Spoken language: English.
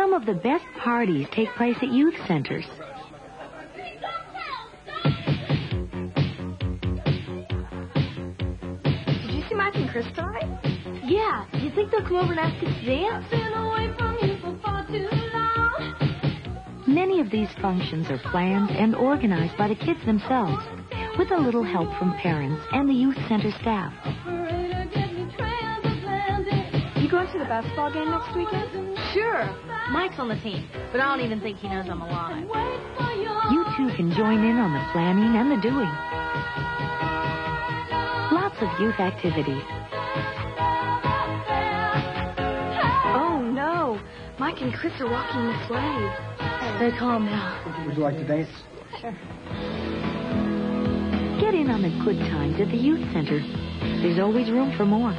Some of the best parties take place at youth centers. Did you see Mike and Chris tonight? Yeah. You think they'll come over and ask us to dance? Many of these functions are planned and organized by the kids themselves, with a little help from parents and the youth center staff. You going to the basketball game next weekend? Sure. Mike's on the team, but I don't even think he knows I'm alive. You too can join in on the planning and the doing. Lots of youth activities. Oh, no. Mike and Chris are walking this way. Stay calm now. Would you like to dance? Sure. Get in on the good times at the youth center. There's always room for more.